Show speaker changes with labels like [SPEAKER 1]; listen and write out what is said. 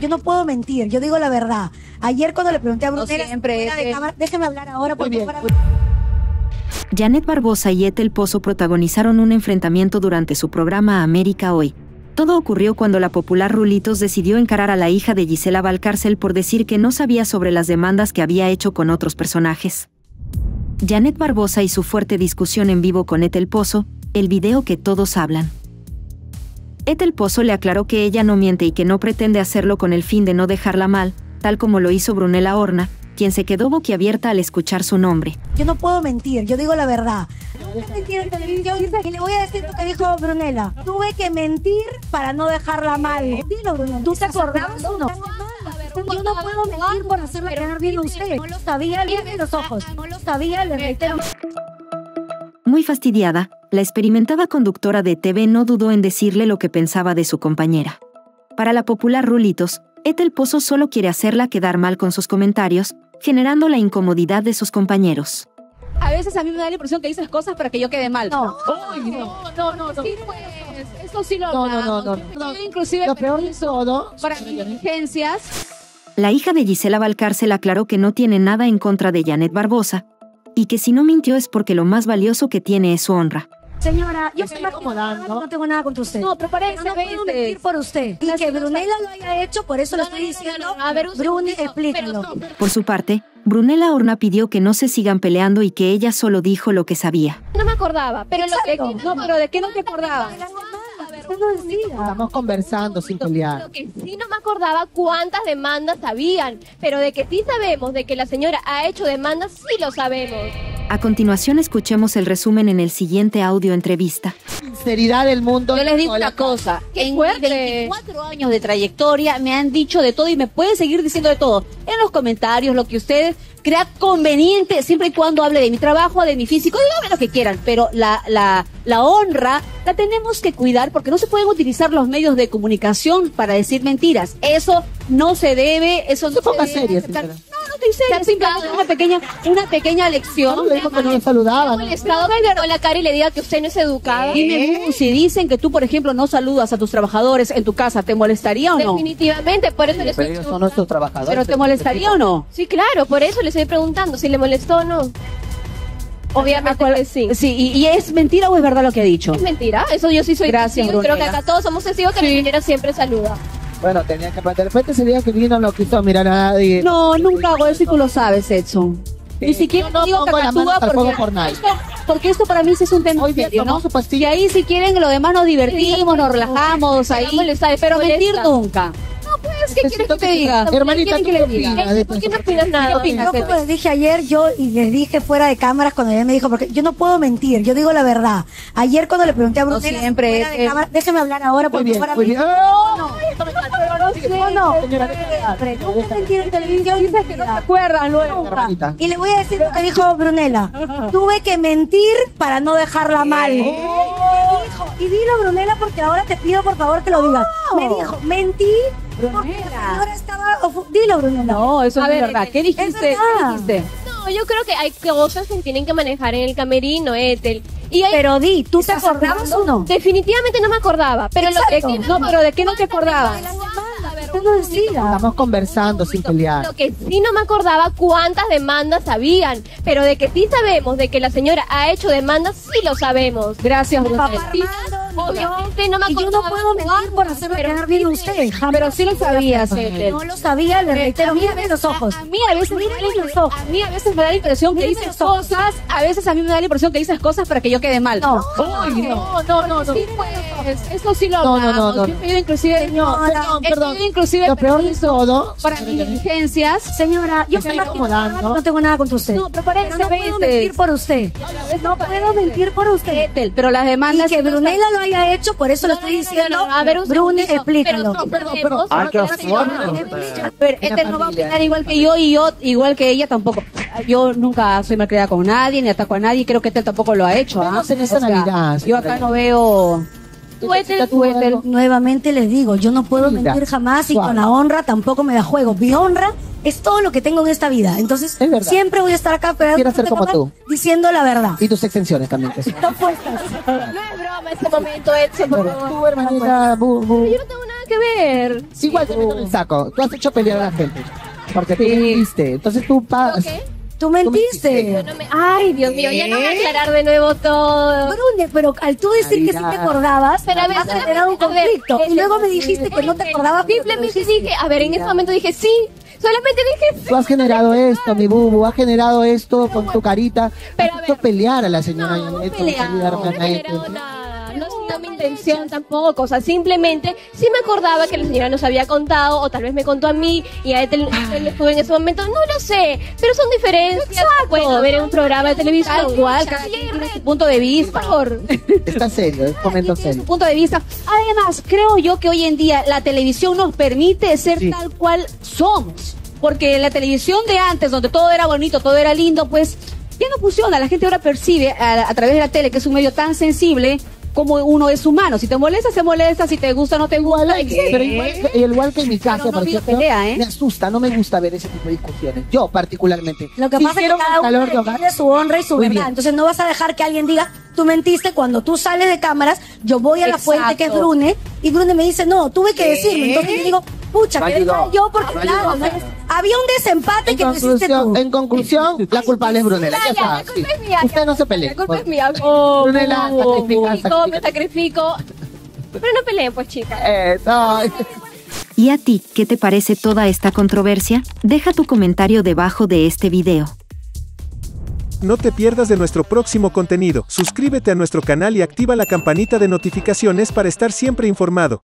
[SPEAKER 1] Yo no puedo mentir, yo digo la verdad. Ayer cuando le pregunté a
[SPEAKER 2] No
[SPEAKER 1] fuera de
[SPEAKER 2] eh.
[SPEAKER 1] cámara, déjeme hablar ahora
[SPEAKER 3] bien.
[SPEAKER 1] fuera-
[SPEAKER 4] Janet Barbosa y Ethel Pozo protagonizaron un enfrentamiento durante su programa América Hoy. Todo ocurrió cuando la popular Rulitos decidió encarar a la hija de Gisela Valcárcel por decir que no sabía sobre las demandas que había hecho con otros personajes. Janet Barbosa y su fuerte discusión en vivo con Ethel Pozo, el video que todos hablan. Ethel Pozo le aclaró que ella no miente y que no pretende hacerlo con el fin de no dejarla mal, tal como lo hizo Brunella Horna, quien se quedó boquiabierta al escuchar su nombre.
[SPEAKER 1] Yo no puedo mentir, yo digo la verdad. Y le voy a decir lo que dijo Brunella. Tuve que mentir para no dejarla mal. Dilo, Brunella. ¿Tú te acordabas o no? Yo no puedo mentir por hacerla quedar bien a usted. No lo sabía, mírame los ojos. No lo sabía, le reitero.
[SPEAKER 4] Muy fastidiada, la experimentada conductora de TV no dudó en decirle lo que pensaba de su compañera. Para la popular Rulitos, Ethel Pozo solo quiere hacerla quedar mal con sus comentarios, generando la incomodidad de sus compañeros.
[SPEAKER 2] A veces a mí me da la impresión que dices cosas para que yo quede mal.
[SPEAKER 1] No.
[SPEAKER 2] No, no, no, no. Sí, pues, eso sí lo
[SPEAKER 3] No, no, no,
[SPEAKER 2] hablamos.
[SPEAKER 3] no,
[SPEAKER 2] inclusive
[SPEAKER 3] Lo peor de todo.
[SPEAKER 2] para diligencias.
[SPEAKER 4] La hija de Gisela Valcárcel aclaró que no tiene nada en contra de Janet Barbosa, y que si no mintió es porque lo más valioso que tiene es su honra.
[SPEAKER 1] Señora, yo la
[SPEAKER 3] incomodando.
[SPEAKER 1] no tengo nada contra usted.
[SPEAKER 2] No, pero eso
[SPEAKER 1] no puedo mentir por usted. Y que Brunella lo haya hecho, por eso lo estoy diciendo.
[SPEAKER 2] A ver, un
[SPEAKER 1] Bruni,
[SPEAKER 2] no,
[SPEAKER 4] Por su parte, Brunella Horna pidió que no se sigan peleando y que ella solo dijo lo que sabía.
[SPEAKER 2] No me acordaba, pero lo que, no, pero de qué no te acordabas.
[SPEAKER 3] Estamos conversando sin pelear.
[SPEAKER 5] Lo que sí no me acordaba cuántas demandas habían, pero de que sí sabemos de que la señora ha hecho demandas, sí lo sabemos.
[SPEAKER 4] A continuación escuchemos el resumen en el siguiente audio entrevista.
[SPEAKER 3] Sinceridad del mundo.
[SPEAKER 6] Yo les digo una cosa,
[SPEAKER 5] Qué
[SPEAKER 6] en
[SPEAKER 5] fuerte.
[SPEAKER 6] 24 años de trayectoria me han dicho de todo y me pueden seguir diciendo de todo. En los comentarios, lo que ustedes crean conveniente, siempre y cuando hable de mi trabajo, de mi físico, díganme lo que quieran, pero la, la, la honra la tenemos que cuidar porque no se pueden utilizar los medios de comunicación para decir mentiras. Eso no se debe, eso no
[SPEAKER 3] se ponga seria.
[SPEAKER 6] No, no estoy seria, simplemente una pequeña, una pequeña lección.
[SPEAKER 3] No, le dijo que no me saludaba. ¿no?
[SPEAKER 5] El Estado con la cara y le diga que usted no es educado.
[SPEAKER 6] Dime, tú, si dicen que tú, por ejemplo, no saludas a tus trabajadores en tu casa, ¿te molestaría o no?
[SPEAKER 5] Definitivamente, por eso le estoy
[SPEAKER 7] Pero ellos son nuestros trabajadores.
[SPEAKER 6] ¿Pero te molestaría o no?
[SPEAKER 5] Sí, claro, por eso le estoy preguntando si le molestó o no. Obviamente que sí.
[SPEAKER 6] Sí, y, y es mentira o es verdad lo que ha dicho?
[SPEAKER 5] Es mentira, eso yo sí soy
[SPEAKER 6] Gracias,
[SPEAKER 5] testigo creo que acá todos somos testigos que la señora siempre saluda.
[SPEAKER 7] Bueno, tenía que
[SPEAKER 3] De repente ese día que vino no quiso mirar a nadie.
[SPEAKER 6] No, nunca hago eso y tú lo sabes, Edson. Ni siquiera
[SPEAKER 3] Yo no
[SPEAKER 6] digo
[SPEAKER 3] pongo la mano
[SPEAKER 6] cacatúa
[SPEAKER 3] al fuego
[SPEAKER 6] porque,
[SPEAKER 3] por nadie.
[SPEAKER 6] esto, porque esto para mí sí es un tema
[SPEAKER 3] Hoy día
[SPEAKER 6] serio, ¿no? Y ahí si quieren lo demás nos divertimos, nos relajamos ahí, pero mentir nunca.
[SPEAKER 5] Pues, ¿qué quieres que te diga?
[SPEAKER 3] Hermanita,
[SPEAKER 6] ¿Quién
[SPEAKER 3] ¿tú
[SPEAKER 6] quiere
[SPEAKER 3] qué opinas
[SPEAKER 5] ¿Por qué no opinas nada?
[SPEAKER 1] Yo como les dije ayer, yo y les dije fuera de cámaras cuando ella me dijo, porque yo no puedo mentir, yo digo la verdad. Ayer cuando le pregunté a
[SPEAKER 6] No
[SPEAKER 1] Brunella,
[SPEAKER 6] siempre,
[SPEAKER 1] fuera de
[SPEAKER 6] eh,
[SPEAKER 1] cámara, déjeme hablar ahora
[SPEAKER 3] Muy
[SPEAKER 1] porque
[SPEAKER 3] bien,
[SPEAKER 1] fuera
[SPEAKER 3] muy bien. ¡Oh!
[SPEAKER 1] No, no, no mentir en televisión, dices que no te
[SPEAKER 6] acuerdan luego?
[SPEAKER 3] Hermanita.
[SPEAKER 1] Y le voy a decir lo que dijo Brunella. Tuve que mentir para no dejarla mal. Me dijo, y dilo Brunella porque ahora te pido por favor que lo digas. Me dijo, mentí porque la señora estaba... ofu- Dilo Brunella.
[SPEAKER 6] No, eso
[SPEAKER 5] A
[SPEAKER 6] no es
[SPEAKER 5] ver,
[SPEAKER 6] verdad. ¿Qué dijiste?
[SPEAKER 1] verdad.
[SPEAKER 6] ¿Qué dijiste?
[SPEAKER 5] No, yo creo que hay cosas que tienen que manejar en el camerino, Ethel. Y
[SPEAKER 1] Pero di, ¿tú te
[SPEAKER 5] ¿Estás
[SPEAKER 1] acordabas o no?
[SPEAKER 5] definitivamente no me acordaba, pero lo
[SPEAKER 1] Exacto.
[SPEAKER 5] que
[SPEAKER 6] No, pero ¿de qué no te acordabas?
[SPEAKER 1] Usted no decida.
[SPEAKER 3] Estamos conversando sin pelear.
[SPEAKER 5] Lo que sí no me acordaba cuántas demandas habían, pero de que sí sabemos de que la señora ha hecho demandas, sí lo sabemos.
[SPEAKER 6] Gracias,
[SPEAKER 1] Papá
[SPEAKER 5] Obviamente no me
[SPEAKER 1] Y yo no puedo mentir por hacerla
[SPEAKER 5] pero
[SPEAKER 1] quedar bien a usted. jamás.
[SPEAKER 6] Pero sí lo sabías, Ethel.
[SPEAKER 1] No lo sabía, le reitero, mírame los ojos.
[SPEAKER 6] A mí a veces me da
[SPEAKER 1] los ojos.
[SPEAKER 6] a mí a veces me da la impresión que dices cosas, a veces a mí me da la impresión que dices cosas para que yo quede mal.
[SPEAKER 1] No.
[SPEAKER 6] No, no, no, eso sí lo hablamos.
[SPEAKER 3] no, no.
[SPEAKER 6] Yo he pedido inclusive,
[SPEAKER 3] perdón,
[SPEAKER 6] inclusive
[SPEAKER 3] Lo peor de todo.
[SPEAKER 6] para diligencias.
[SPEAKER 1] Señora, yo no tengo nada contra usted.
[SPEAKER 6] No, pero para
[SPEAKER 1] no puedo mentir por usted. No puedo mentir por usted.
[SPEAKER 6] Pero las demandas
[SPEAKER 1] que Brunella lo haya hecho, por eso lo estoy diciendo.
[SPEAKER 5] A ver, un
[SPEAKER 1] Bruni, explícalo.
[SPEAKER 5] pero
[SPEAKER 3] perdón, perdón.
[SPEAKER 7] qué
[SPEAKER 6] A ver, Ethel no va a opinar igual que yo y yo igual que ella tampoco. Yo nunca soy malcriada con nadie, ni ataco a nadie, creo que Ethel tampoco lo ha hecho. ¿ah?
[SPEAKER 3] En
[SPEAKER 6] O sea,
[SPEAKER 3] Navidad,
[SPEAKER 6] Yo acá no veo...
[SPEAKER 5] Tú, Ethel,
[SPEAKER 6] Tú, Ethel,
[SPEAKER 1] Nuevamente les digo, yo no puedo mentir jamás y con la honra tampoco me da juego. Mi honra es todo lo que tengo en esta vida. Entonces,
[SPEAKER 3] Es verdad.
[SPEAKER 1] siempre voy a estar acá pero
[SPEAKER 3] Quiero ser como tú.
[SPEAKER 1] diciendo la verdad.
[SPEAKER 3] Y tus extensiones también. que sí.
[SPEAKER 1] No puestas.
[SPEAKER 5] No es broma este momento, Edson, por favor.
[SPEAKER 3] Tú, hermanita, bu, bu.
[SPEAKER 5] Yo no tengo nada que ver.
[SPEAKER 3] Sí, igual te meto en el saco. Tú has hecho pelear a la gente. Porque tú mentiste. Entonces tú pagas.
[SPEAKER 5] ¿Qué?
[SPEAKER 1] Tú mentiste.
[SPEAKER 5] No me- Ay, Dios mío, ya no voy a aclarar de nuevo todo.
[SPEAKER 1] Brune, pero al tú decir que sí te acordabas,
[SPEAKER 5] Pero a ver,
[SPEAKER 1] has generado un
[SPEAKER 5] a ver,
[SPEAKER 1] conflicto. Y luego me dijiste que no te acordabas. pero
[SPEAKER 5] Simplemente dije, a ver, en ese momento dije sí. Solamente dije.
[SPEAKER 3] Tú has generado esto, mi bubu. Has generado esto con tu carita.
[SPEAKER 5] Pero,
[SPEAKER 3] has
[SPEAKER 5] ver.
[SPEAKER 3] pelear a la señora
[SPEAKER 5] No, no No mi intención tampoco. O sea, simplemente sí me acordaba que la señora nos había contado, o tal vez me contó a mí, y a él, él estuvo en ese momento. No lo sé, pero son diferencias pueden haber en un programa de televisión.
[SPEAKER 6] Tal cual, cada
[SPEAKER 5] Sí,
[SPEAKER 6] quien tiene
[SPEAKER 5] re-
[SPEAKER 6] su punto de vista.
[SPEAKER 5] Por favor.
[SPEAKER 3] Está serio, es comento
[SPEAKER 6] tiene
[SPEAKER 3] serio.
[SPEAKER 6] su punto de vista. Además, creo yo que hoy en día la televisión nos permite ser
[SPEAKER 3] Sí.
[SPEAKER 6] tal cual somos. Porque la televisión de antes, donde todo era bonito, todo era lindo, pues ya no funciona. La gente ahora percibe a, a través de la tele, que es un medio tan sensible, como uno es humano. Si te molesta, se molesta. Si te gusta, no te gusta.
[SPEAKER 3] Pero igual, que- igual que en mi caso,
[SPEAKER 6] no
[SPEAKER 3] por
[SPEAKER 6] pido
[SPEAKER 3] ejemplo,
[SPEAKER 6] pelea, ¿eh?
[SPEAKER 3] me asusta, no me gusta ver ese tipo de discusiones. Yo, particularmente.
[SPEAKER 1] Lo que
[SPEAKER 3] Si
[SPEAKER 1] pasa es que cada uno tiene su honra y su
[SPEAKER 3] Muy
[SPEAKER 1] verdad.
[SPEAKER 3] bien.
[SPEAKER 1] Entonces no vas a dejar que alguien diga, tú mentiste cuando tú sales de cámaras, yo voy a la
[SPEAKER 6] Exacto.
[SPEAKER 1] fuente que es Brune, y Brune me dice, no, tuve que decirlo. Entonces yo digo, pucha, que
[SPEAKER 7] ayudó.
[SPEAKER 1] mal yo porque claro,
[SPEAKER 7] ayudó.
[SPEAKER 1] ¿no? Había un desempate
[SPEAKER 3] En
[SPEAKER 1] que hiciste tú.
[SPEAKER 3] en conclusión, la culpable es Brunella. Ya
[SPEAKER 5] Ya,
[SPEAKER 3] está.
[SPEAKER 5] la culpa es mía,
[SPEAKER 3] Usted no se pelee.
[SPEAKER 5] La culpa es mía. Oh,
[SPEAKER 3] Brunella,
[SPEAKER 5] oh,
[SPEAKER 3] sacrifica,
[SPEAKER 5] oh, ¿Cómo me
[SPEAKER 3] sacrifica.
[SPEAKER 5] sacrifico? Pero no peleen, pues, chicas.
[SPEAKER 3] Eh, no.
[SPEAKER 4] ¿Y a ti, qué te parece toda esta controversia? Deja tu comentario debajo de este video.
[SPEAKER 8] No te pierdas de nuestro próximo contenido. Suscríbete a nuestro canal y activa la campanita de notificaciones para estar siempre informado.